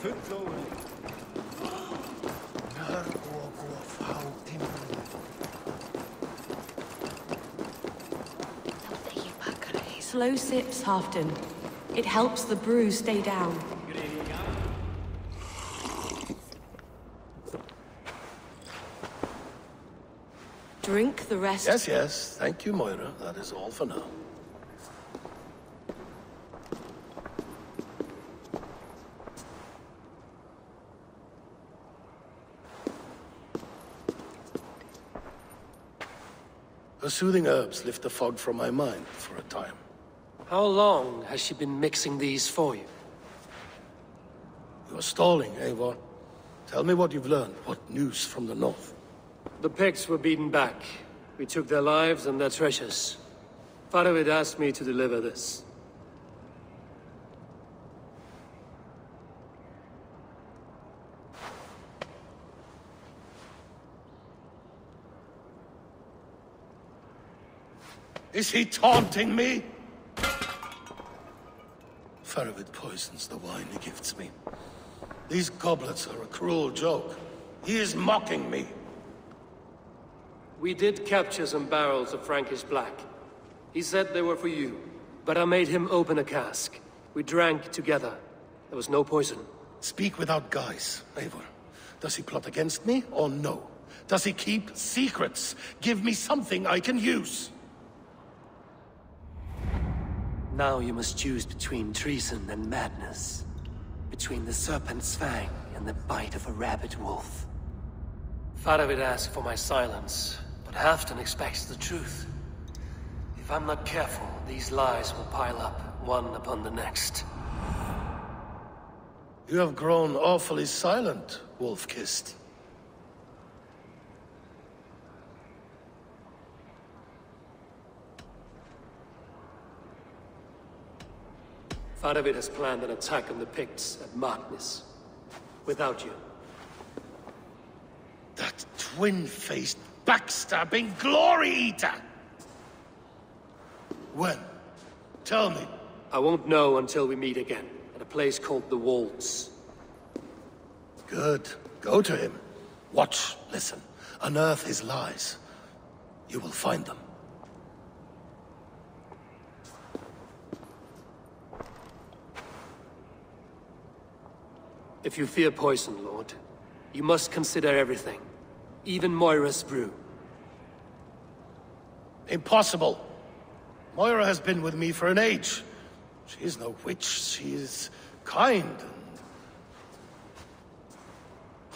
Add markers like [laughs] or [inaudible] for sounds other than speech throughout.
Futlo. Slow sips, Halfdan. It helps the brew stay down. Drink the rest. Yes, yes. Thank you, Moira. That is all for now. Soothing herbs lift the fog from my mind for a time. How long has she been mixing these for you? You're stalling, eh, Eivor. Tell me what you've learned. What news from the north? The Picts were beaten back. We took their lives and their treasures. Faravid asked me to deliver this. Is he taunting me? Faravid poisons the wine he gifts me. These goblets are a cruel joke. He is mocking me. We did capture some barrels of Frankish Black. He said they were for you, but I made him open a cask. We drank together. There was no poison. Speak without guise, Eivor. Does he plot against me or no? Does he keep secrets? Give me something I can use. Now you must choose between treason and madness. Between the serpent's fang and the bite of a rabid wolf. Faravid asked for my silence, but Halfton expects the truth. If I'm not careful, these lies will pile up, one upon the next. You have grown awfully silent, Wolf-Kissed. Faravid has planned an attack on the Picts at Markness. Without you. That twin-faced, backstabbing glory eater! When? Tell me. I won't know until we meet again, at a place called the Waltz. Good. Go to him. Watch, listen. Unearth his lies. You will find them. If you fear poison, Lord, you must consider everything. Even Moira's brew. Impossible. Moira has been with me for an age. She is no witch. She is kind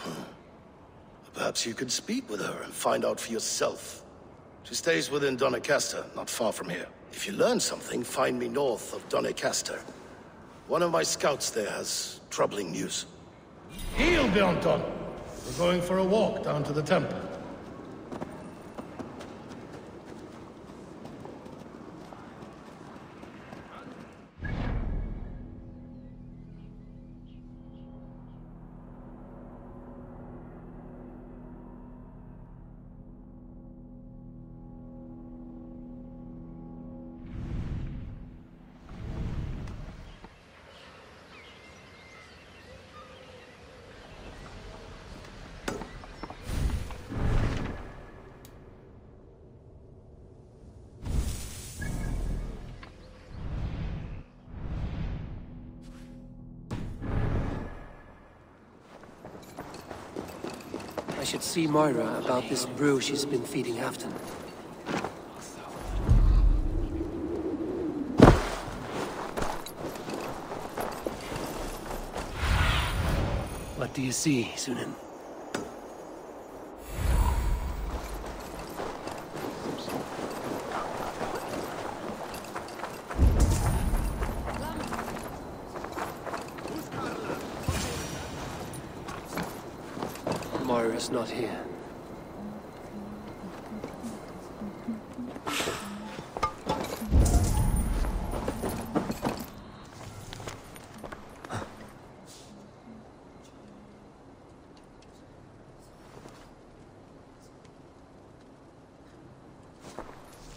and... [sighs] Perhaps you could speak with her and find out for yourself. She stays within Doncaster, not far from here. If you learn something, find me north of Doncaster. One of my scouts there has troubling news. Heal, Bjornton! We're going for a walk down to the temple. See Moira about this brew she's been feeding Halfdan. What do you see, Sýnin?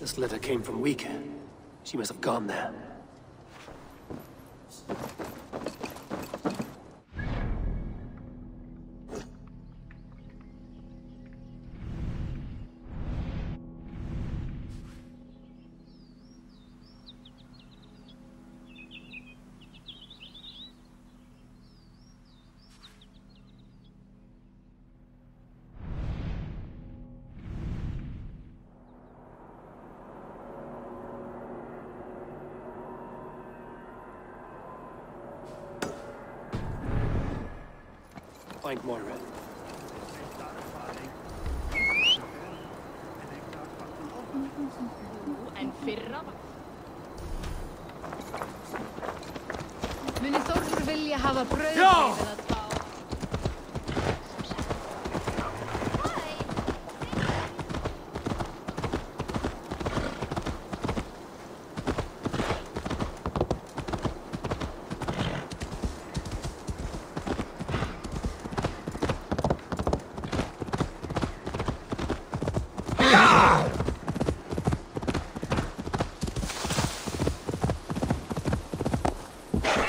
This letter came from Wika. She must have gone there.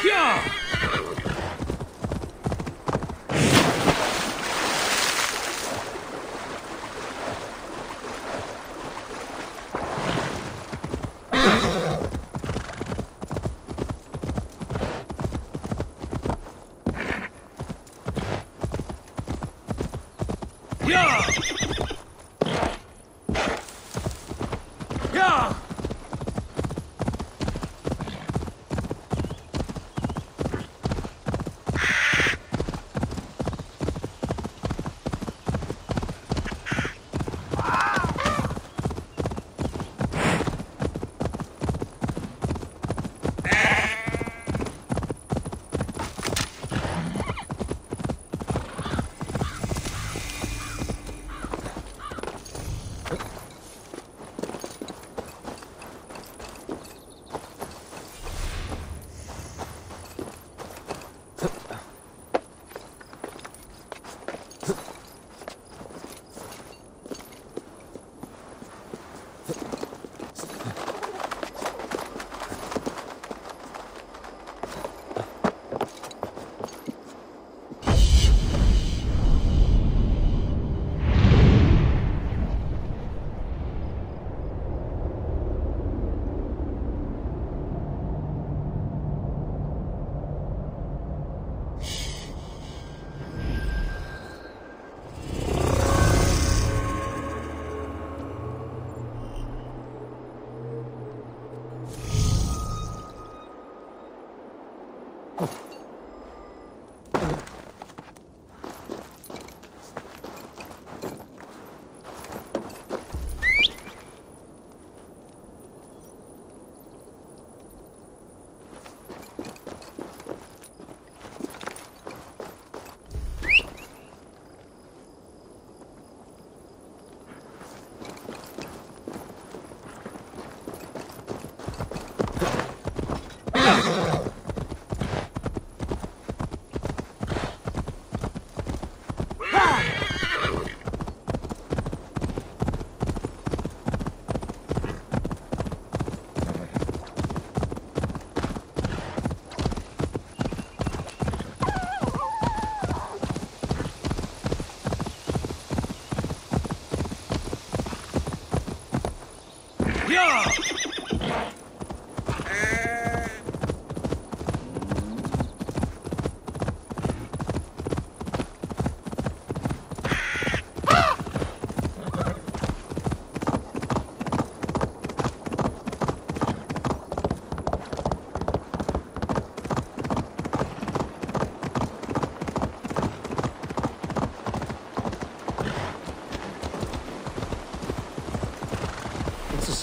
跳。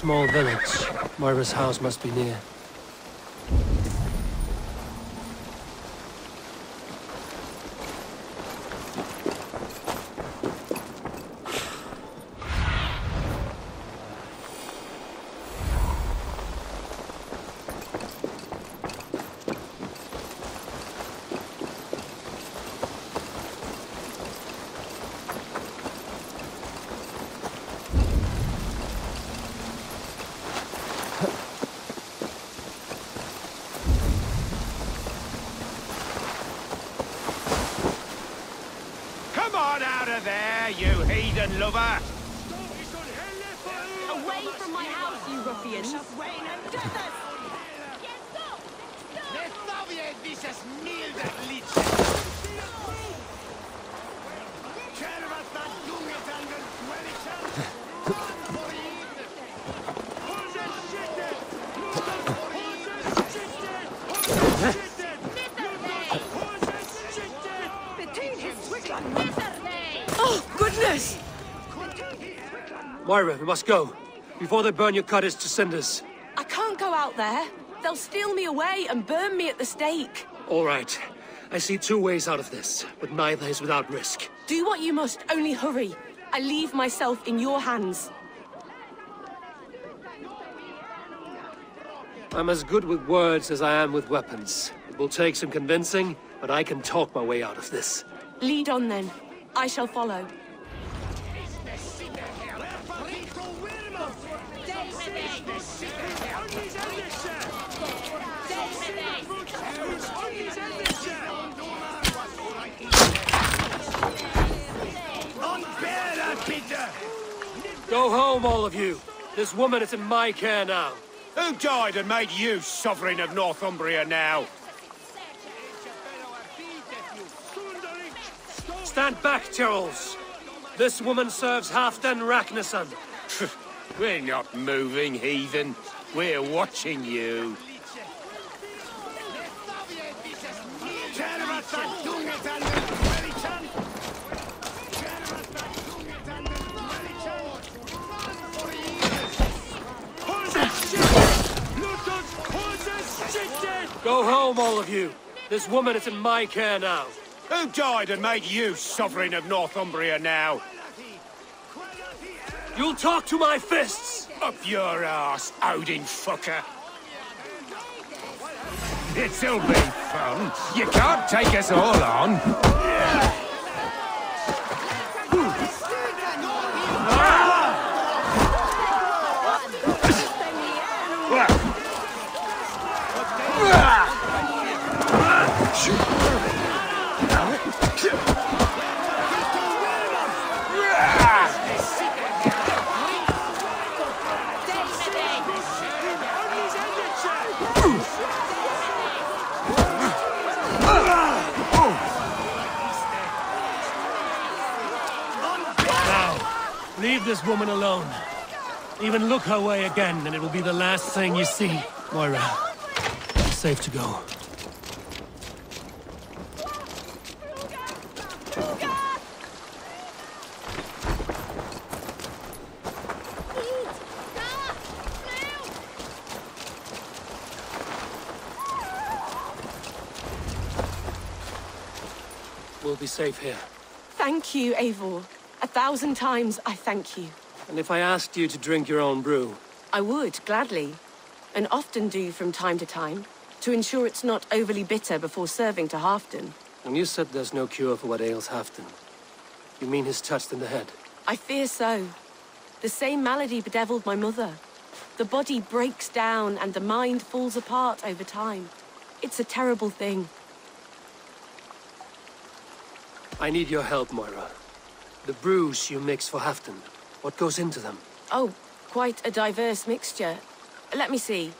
Small village. Moira's house must be near. Come on out of there, you heathen lover! Away from my house, you ruffians! Leftovje dieses milde Lied! Tervat dungetangen kwelitan! Oh, goodness! Moira, we must go. Before they burn your cottage to cinders. I can't go out there. They'll steal me away and burn me at the stake. All right. I see two ways out of this, but neither is without risk. Do what you must, only hurry. I leave myself in your hands. I'm as good with words as I am with weapons. It will take some convincing, but I can talk my way out of this. Lead on then. I shall follow. Go home, all of you. This woman is in my care now. Who died and made you sovereign of Northumbria now? Stand back, Tyrrells. This woman serves Halfdan Ragnarsson. [laughs] We're not moving, heathen. We're watching you. Go home, all of you. This woman is in my care now. Who died and made you sovereign of Northumbria now? You'll talk to my fists! Up your ass, Odin fucker! This'll be fun. You can't take us all on. Leave this woman alone. Even look her way again, and it will be the last thing you see. Moira, safe to go. We'll be safe here. Thank you, Eivor. A thousand times I thank you. And if I asked you to drink your own brew, I would, gladly. And often do from time to time, to ensure it's not overly bitter before serving to Halfdan. when you said there's no cure for what ails Halfdan, you mean he's touched in the head? I fear so. The same malady bedeviled my mother. The body breaks down and the mind falls apart over time. It's a terrible thing. I need your help, Moira. The brews you mix for Halfdan, what goes into them? Oh, quite a diverse mixture. Let me see.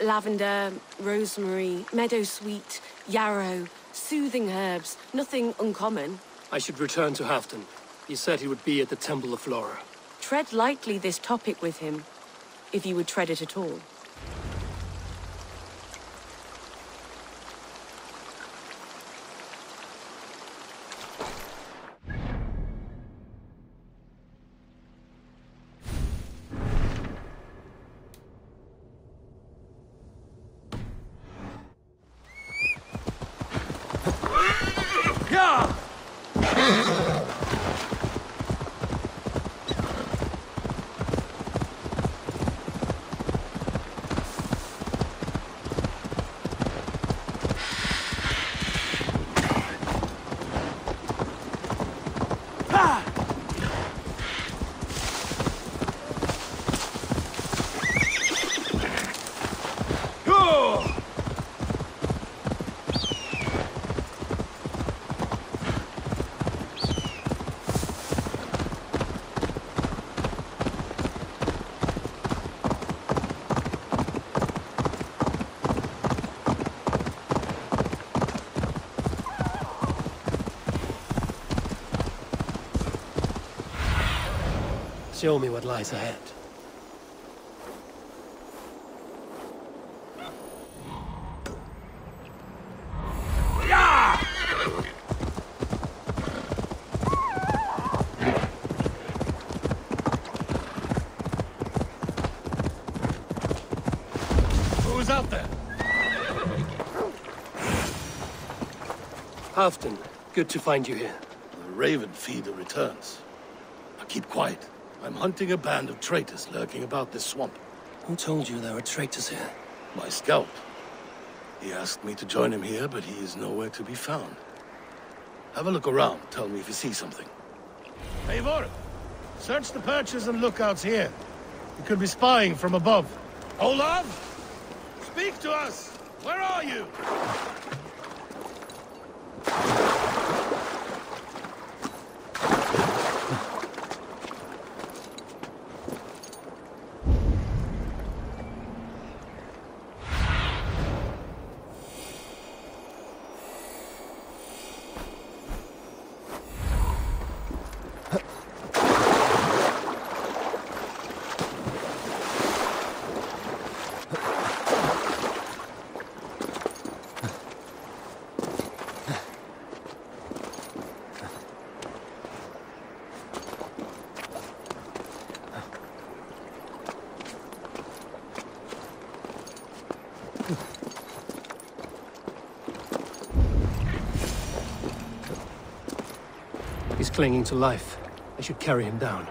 Lavender, rosemary, meadowsweet, yarrow, soothing herbs. Nothing uncommon. I should return to Halfdan. He said he would be at the Temple of Flora. Tread lightly this topic with him, if you would tread it at all. Show me what lies ahead. Who's out there? Halfdan, good to find you here. The Raven feeder returns. Now keep quiet. I'm hunting a band of traitors lurking about this swamp. Who told you there were traitors here? My scout. He asked me to join him here, but he is nowhere to be found. Have a look around. Tell me if you see something. Eivor! Search the perches and lookouts here. You could be spying from above. Olaf! Speak to us! Where are you? Clinging to life. I should carry him down.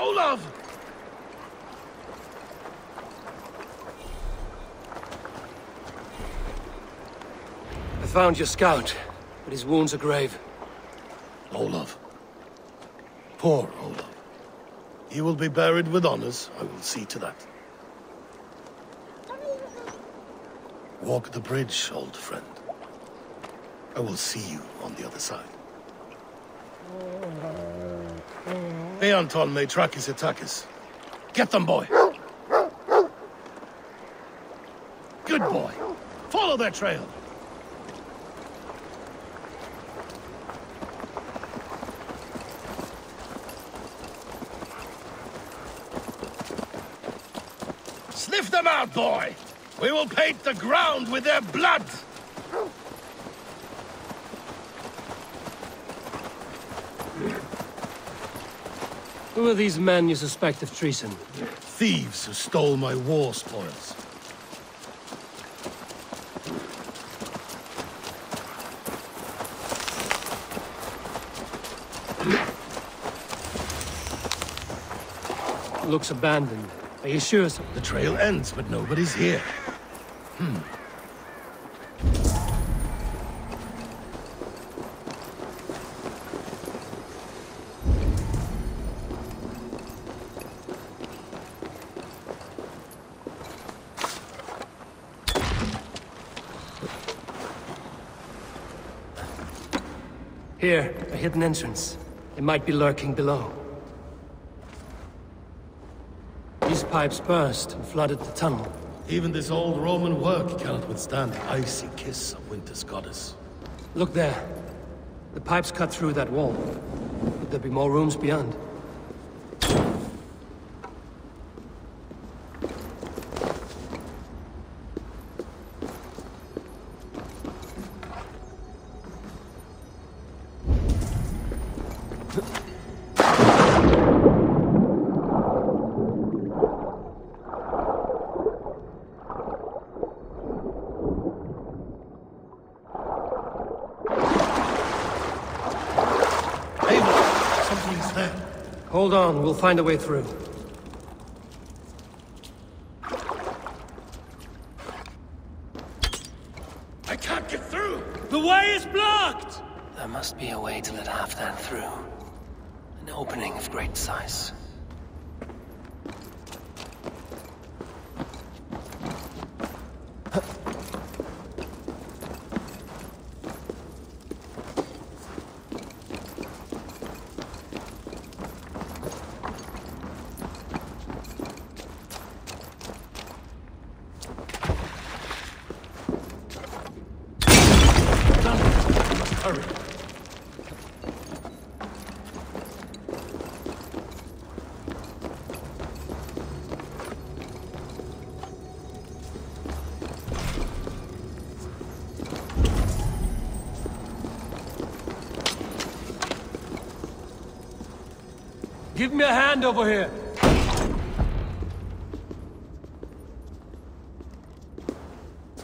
Olaf! I found your scout, but his wounds are grave. Olaf. Poor Olaf. He will be buried with honors. I will see to that. Walk the bridge, old friend. I will see you on the other side. Beanton Maitrakis Atakis. Get them, boy! Good boy. Follow their trail. Them out, boy! We will paint the ground with their blood! Who are these men you suspect of treason? Thieves who stole my war spoils. Looks abandoned. Are you sure, sir? The trail ends, but nobody's here. Hmm. Here, a hidden entrance. It might be lurking below. These pipes burst and flooded the tunnel. Even this old Roman work cannot withstand the icy kiss of winter's goddess. Look there. The pipes cut through that wall. Could there be more rooms beyond? Hold on, we'll find a way through. I can't get through! The way is blocked! There must be a way to let Halfdan through. An opening of great size. Over here!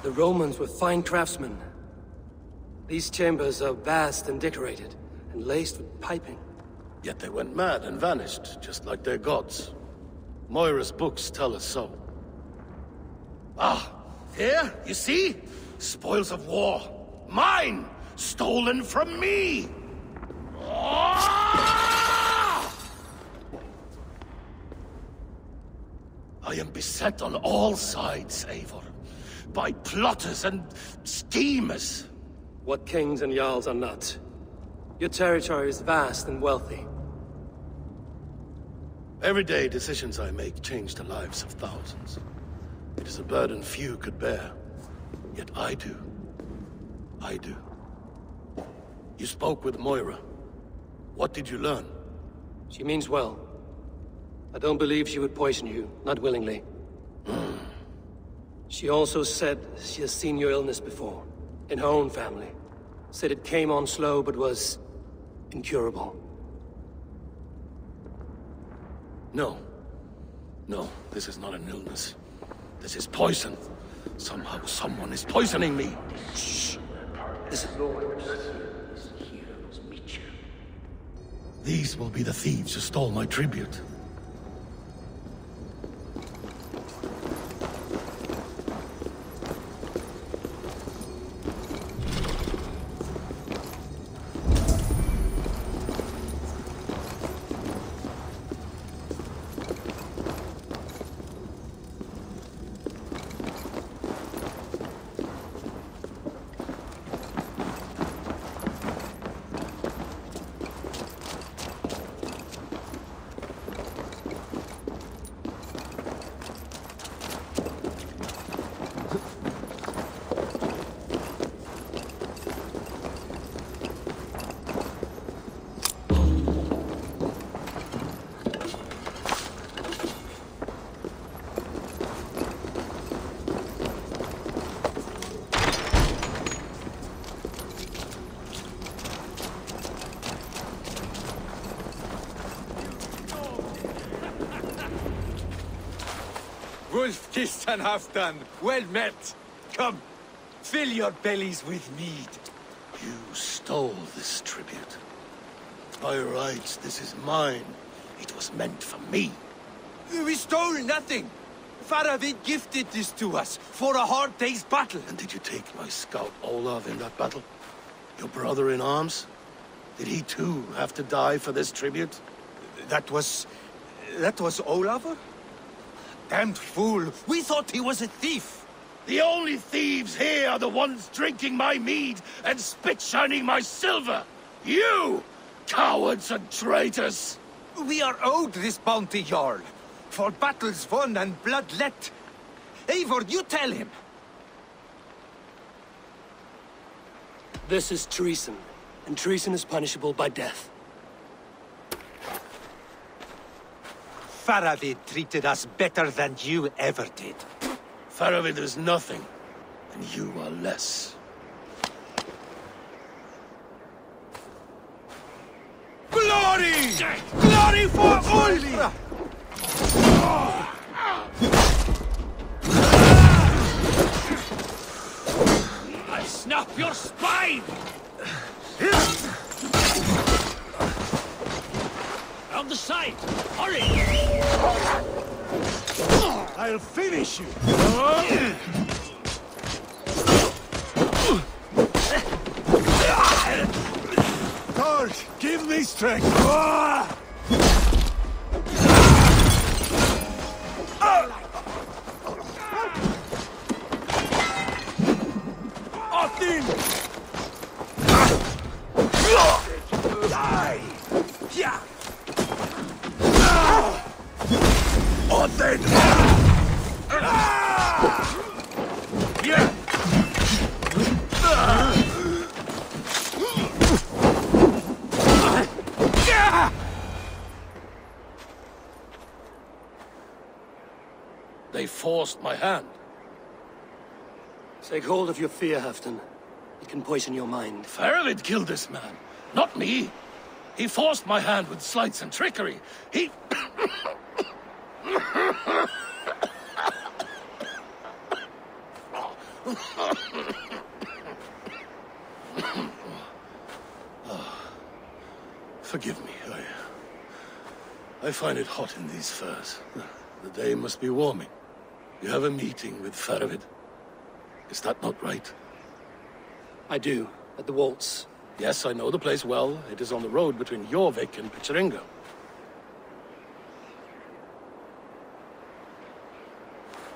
The Romans were fine craftsmen. These chambers are vast and decorated, and laced with piping. Yet they went mad and vanished, just like their gods. Moira's books tell us so. Ah, here, you see? Spoils of war. Mine! Stolen from me! Ah! I am beset on all sides, Eivor. By plotters and schemers. What kings and jarls are not. Your territory is vast and wealthy. Everyday decisions I make change the lives of thousands. It is a burden few could bear. Yet I do. I do. You spoke with Moira. What did you learn? She means well. I don't believe she would poison you, not willingly. Hmm. she also said she has seen your illness before, in her own family. Said it came on slow, but was incurable. No. No, this is not an illness. This is poison. Somehow someone is poisoning me. Shh. Listen. These will be the thieves who stole my tribute. Wolf kissed and Halfdan. Well met. Come, fill your bellies with mead. You stole this tribute. By rights, this is mine. It was meant for me. We stole nothing. Faravid gifted this to us for a hard day's battle. And did you take my scout Olav in that battle? Your brother in arms? Did he too have to die for this tribute? That was... that was Olafur? Damned fool! We thought he was a thief! The only thieves here are the ones drinking my mead and spit-shining my silver! You! Cowards and traitors! We are owed this bounty, Jarl. For battles won and blood let. Eivor, you tell him! This is treason, and treason is punishable by death. Faravid treated us better than you ever did. Faravid is nothing, and you are less. Glory! Glory for Ulfra! I snap your spine! The side! Hurry! I'll finish you! Give me strength! Take hold of your fear, Halfdan. It can poison your mind. Faravid killed this man, not me. He forced my hand with sleights and trickery. He... [coughs] [coughs] Forgive me, I... I find it hot in these furs. The day must be warming. You have a meeting with Faravid. Is that not right? I do, at the waltz. Yes, I know the place well. It is on the road between Jorvik and Picharinga.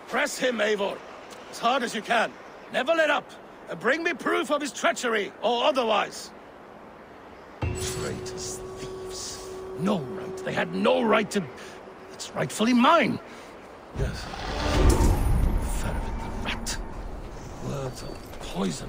Press him, Eivor. As hard as you can. Never let up. And bring me proof of his treachery, or otherwise. Traitors, thieves. No right. They had no right to... It's rightfully mine. Yes. Poison.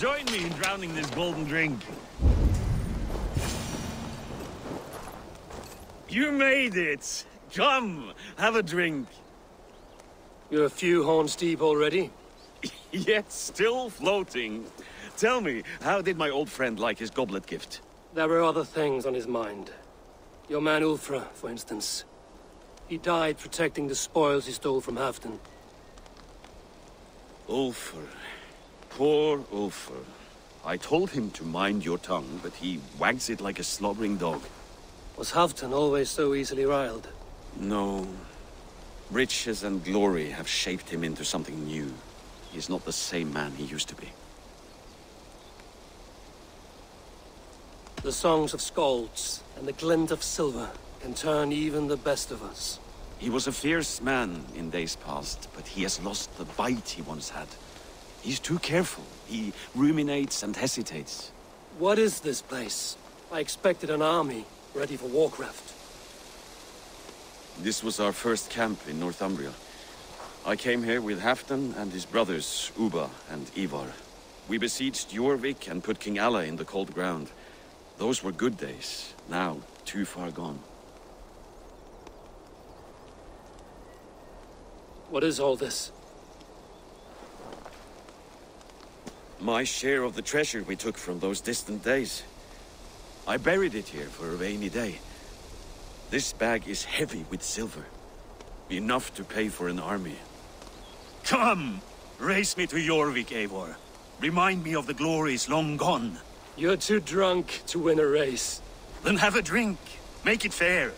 Join me in drowning this golden drink. You made it. Come, have a drink. You're a few horns deep already? [laughs] Yet still floating. Tell me, how did my old friend like his goblet gift? There were other things on his mind. Your man Ulfr, for instance. He died protecting the spoils he stole from Halfdan. Ulfr. Poor Ulfr. I told him to mind your tongue, but he wags it like a slobbering dog. Was Halfdan always so easily riled? No. Riches and glory have shaped him into something new. He's not the same man he used to be. The songs of skalds and the glint of silver can turn even the best of us. He was a fierce man in days past, but he has lost the bite he once had. He's too careful. He ruminates and hesitates. What is this place? I expected an army, ready for Warcraft. This was our first camp in Northumbria. I came here with Halfdan and his brothers, Ubba and Ivar. We besieged Jorvik and put King Alla in the cold ground. Those were good days, now too far gone. What is all this? My share of the treasure we took from those distant days. I buried it here for a rainy day. This bag is heavy with silver. Enough to pay for an army. Come! Race me to Jorvik, Eivor. Remind me of the glories long gone. You're too drunk to win a race. Then have a drink. Make it fair.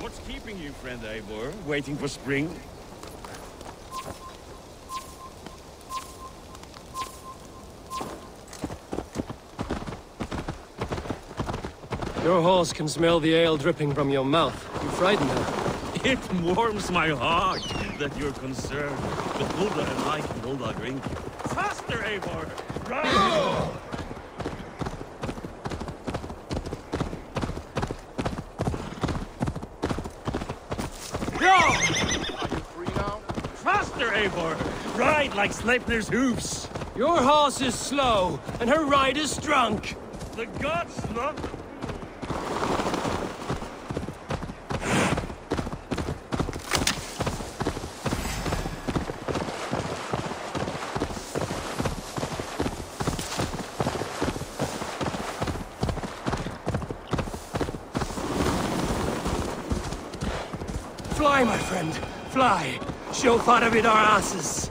What's keeping you, friend Eivor? Waiting for spring? Your horse can smell the ale dripping from your mouth. You frighten her. [laughs] It warms my heart that you're concerned. But Hulda and I can hold our drink. Faster, Eivor! Right! Faster, Eivor! Ride like Sleipnir's hooves! Your horse is slow, and her rider's drunk. The gods love... Fly, my friend. Fly. Show Faravid our asses.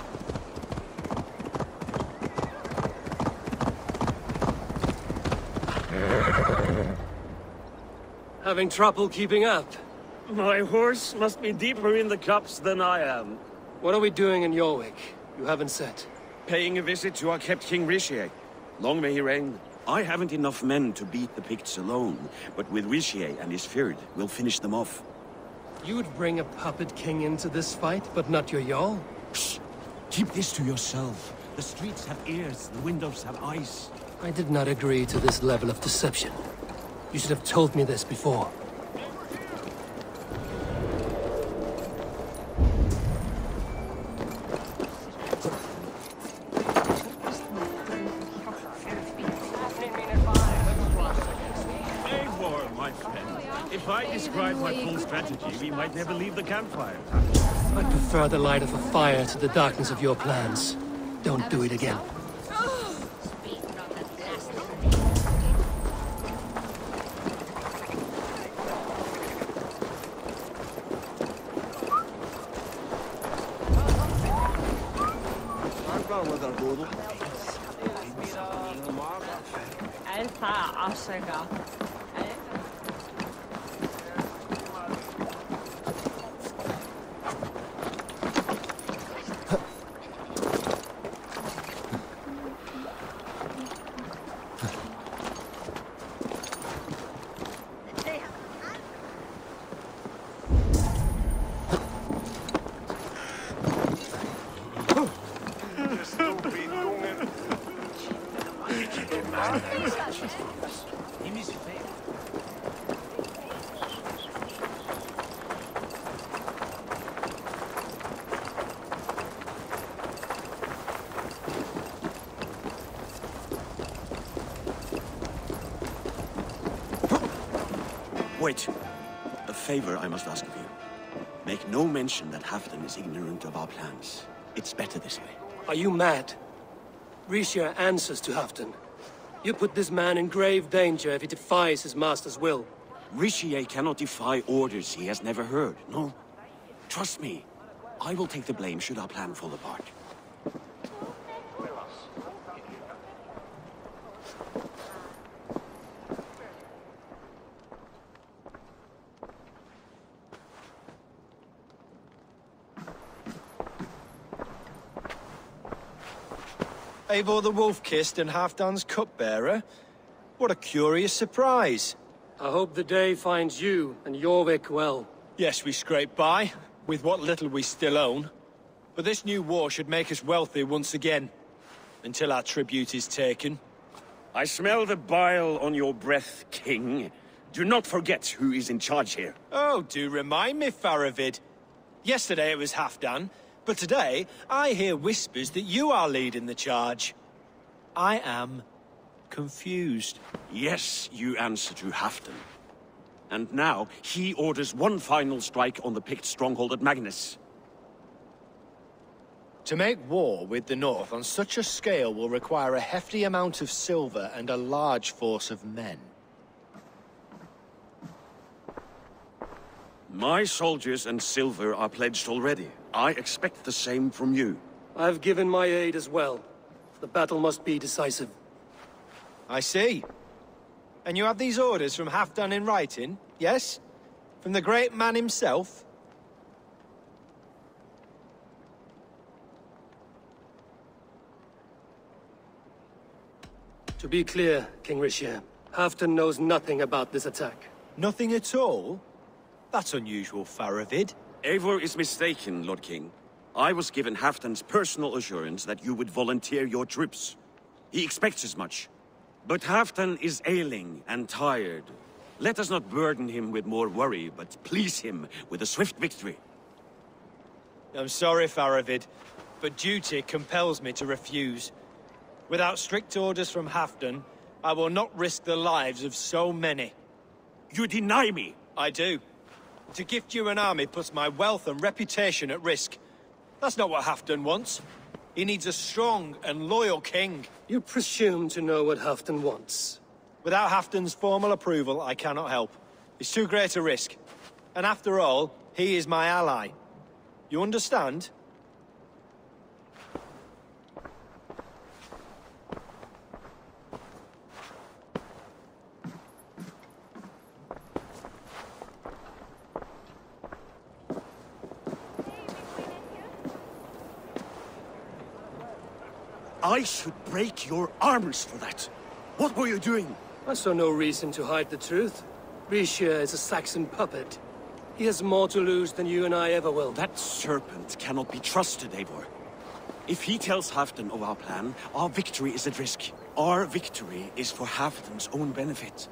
[laughs] Having trouble keeping up? My horse must be deeper in the cups than I am. What are we doing in Jorvik? You haven't said. Paying a visit to our kept King Ricsige. Long may he reign. I haven't enough men to beat the Picts alone, but with Ricsige and his Fyrd, we'll finish them off. You would bring a puppet king into this fight, but not your Jarl? Keep this to yourself. The streets have ears, the windows have eyes. I did not agree to this level of deception. You should have told me this before. If I describe my full strategy, we might never leave the campfire. I prefer the light of a fire to the darkness of your plans. Don't do it again. Favor I must ask of you. Make no mention that Halfdan is ignorant of our plans. It's better this way. Are you mad? Ricsige answers to Halfdan. You put this man in grave danger if he defies his master's will. Ricsige cannot defy orders he has never heard, no? Trust me. I will take the blame should our plan fall apart. Eivor the Wolf-Kissed and Halfdan's cupbearer? What a curious surprise. I hope the day finds you and Jorvik well. Yes, we scrape by, with what little we still own. But this new war should make us wealthy once again. Until our tribute is taken. I smell the bile on your breath, King. Do not forget who is in charge here. Oh, do remind me, Faravid. Yesterday it was Halfdan, but today I hear whispers that you are leading the charge. I am confused. Yes, you answer to Halfdan. And now, he orders one final strike on the Pict stronghold at Magnus. To make war with the North on such a scale will require a hefty amount of silver and a large force of men. My soldiers and silver are pledged already. I expect the same from you. I've given my aid as well. The battle must be decisive. I see. And you have these orders from Halfdan in writing, yes? From the great man himself? To be clear, King Ricsige, Halfdan knows nothing about this attack. Nothing at all? That's unusual, Faravid. Eivor is mistaken, Lord King. I was given Halfdan's personal assurance that you would volunteer your troops. He expects as much. But Halfdan is ailing and tired. Let us not burden him with more worry, but please him with a swift victory. I'm sorry, Faravid, but duty compels me to refuse. Without strict orders from Halfdan, I will not risk the lives of so many. You deny me! I do. To gift you an army puts my wealth and reputation at risk. That's not what Halfdan wants. He needs a strong and loyal king. You presume to know what Halfdan wants. Without Halfdan's formal approval, I cannot help. It's too great a risk. And after all, he is my ally. You understand? I should break your arms for that. What were you doing? I saw no reason to hide the truth. Ricsige is a Saxon puppet. He has more to lose than you and I ever will. That serpent cannot be trusted, Eivor. If he tells Halfdan of our plan, our victory is at risk. Our victory is for Halfdan's own benefit.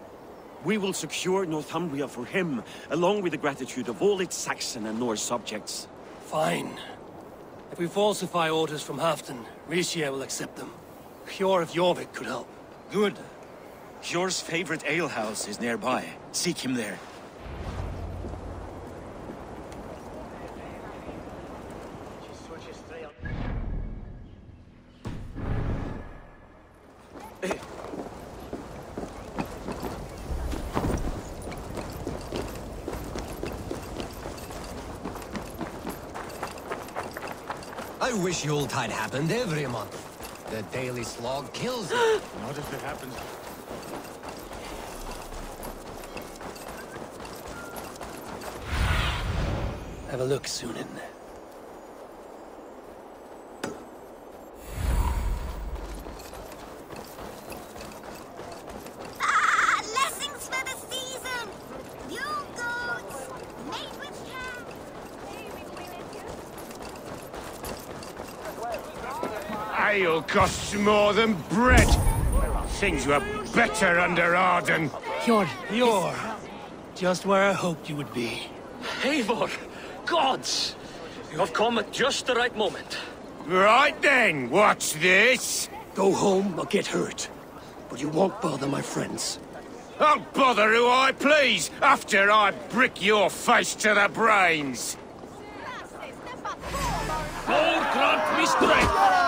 We will secure Northumbria for him, along with the gratitude of all its Saxon and Norse subjects. Fine. If we falsify orders from Halfdan, Ricsige will accept them. Hjor of Jorvik could help. Good. Hjor's favorite alehouse is nearby. Seek him there. I wish Yuletide happened every month. The daily slog kills it. [gasps] Not if it happens. Have a look, Sýnin. Ah, lessons for the season! Yule goats, made with care. Ale costs more than bread. Things were better under Arden. You're... You're... Just where I hoped you would be. Eivor! Gods! You have come at just the right moment. Right then, what's this? Go home or get hurt. But you won't bother my friends. I'll bother who I please after I brick your face to the brains. Lord grant me strength!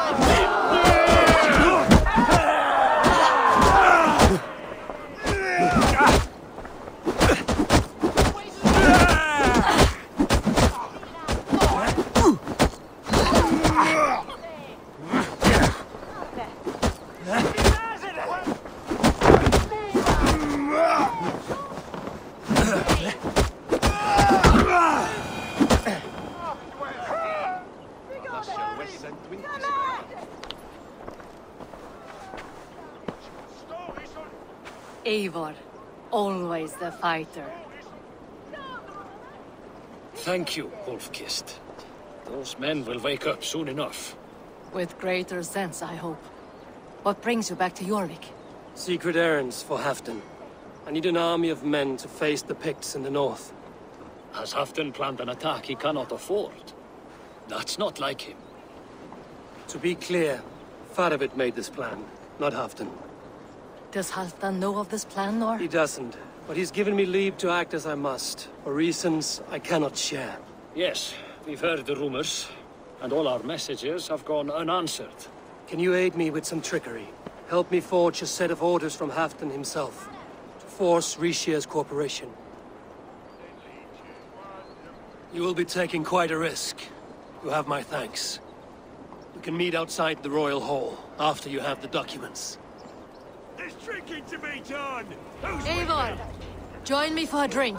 Eivor, always the fighter. Thank you, Wolf-Kissed. Those men will wake up soon enough. With greater sense, I hope. What brings you back to Jorvik? Secret errands for Halfdan. I need an army of men to face the Picts in the north. Has Halfdan planned an attack he cannot afford? That's not like him. To be clear, Faravid made this plan, not Halfdan. Does Halfdan know of this plan, or? He doesn't, but he's given me leave to act as I must, for reasons I cannot share. Yes, we've heard the rumors, and all our messages have gone unanswered. Can you aid me with some trickery? Help me forge a set of orders from Halfdan himself, to force Ricsige's cooperation. You will be taking quite a risk. You have my thanks. We can meet outside the Royal Hall, after you have the documents. There's drinking to be done! Who's Eivor, join me for a drink.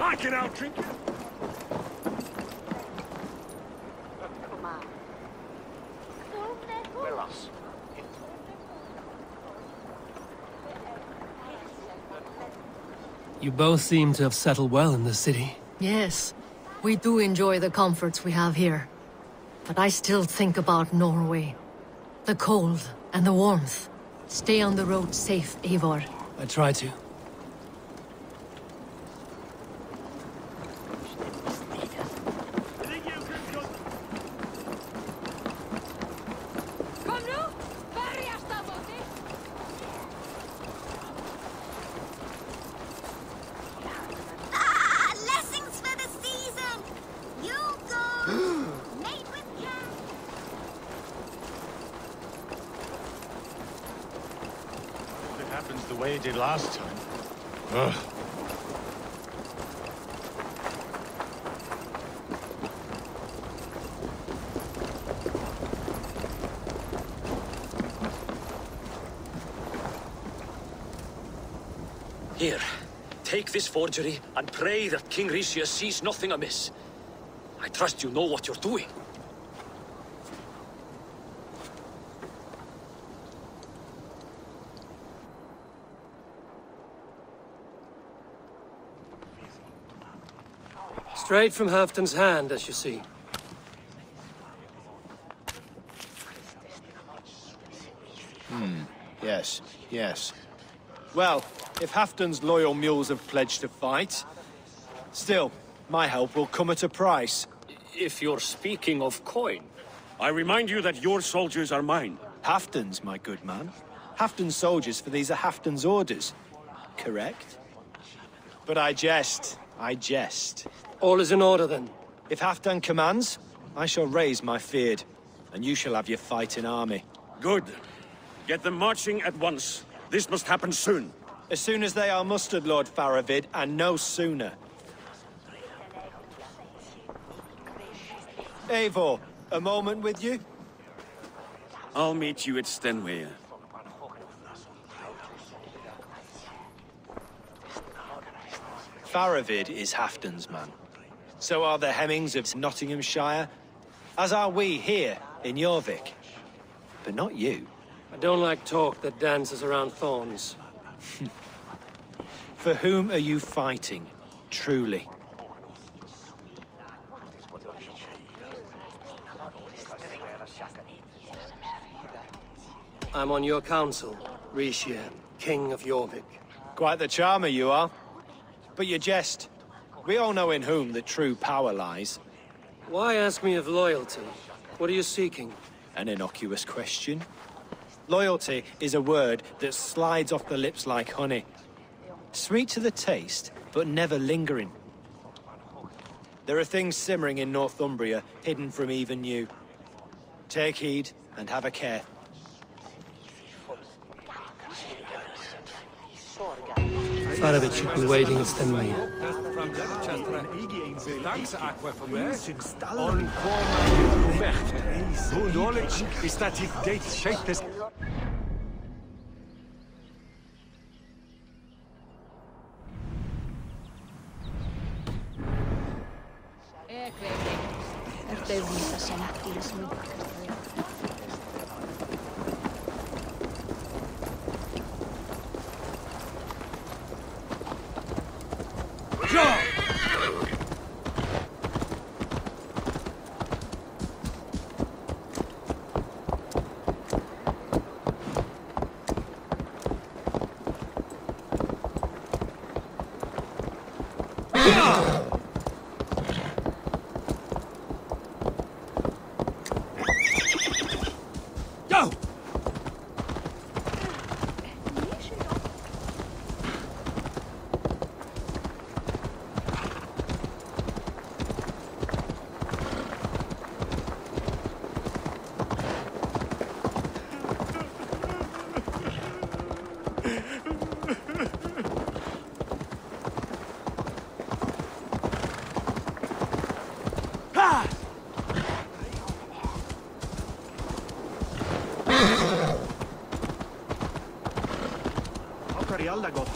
I can out drink it. You both seem to have settled well in the city. Yes, we do enjoy the comforts we have here. But I still think about Norway. The cold and the warmth. Stay on the road safe, Eivor. I try to. Ah, lessons for the season! You go! Made with care! If it happens the way it did last time. Ugh. Here, take this forgery and pray that King Ricsige sees nothing amiss. I trust you know what you're doing. Straight from Halfdan's hand, as you see. Hmm. Yes. Yes. Well, if Halfdan's loyal mules have pledged to fight, still, my help will come at a price. If you're speaking of coin. I remind you that your soldiers are mine. Halfdan's, my good man. Halfdan's soldiers, for these are Halfdan's orders. Correct? But I jest. I jest. All is in order, then. If Halfdan commands, I shall raise my fyrd, and you shall have your fighting army. Good. Get them marching at once. This must happen soon. As soon as they are mustered, Lord Faravid, and no sooner. Eivor, a moment with you? I'll meet you at Stenway. Faravid is Halfdan's man. So are the Hemmings of Nottinghamshire, as are we here in Jorvik. But not you. I don't like talk that dances around thorns. [laughs] For whom are you fighting, truly? I'm on your council, Ricsige, King of Jorvik. Quite the charmer you are. But you jest. We all know in whom the true power lies. Why ask me of loyalty? What are you seeking? An innocuous question. Loyalty is a word that slides off the lips like honey. Sweet to the taste, but never lingering. There are things simmering in Northumbria, hidden from even you. Take heed, and have a care. Faravid should be waiting in Stenway. Is dat die date shape this? Go! Har i alla gått in?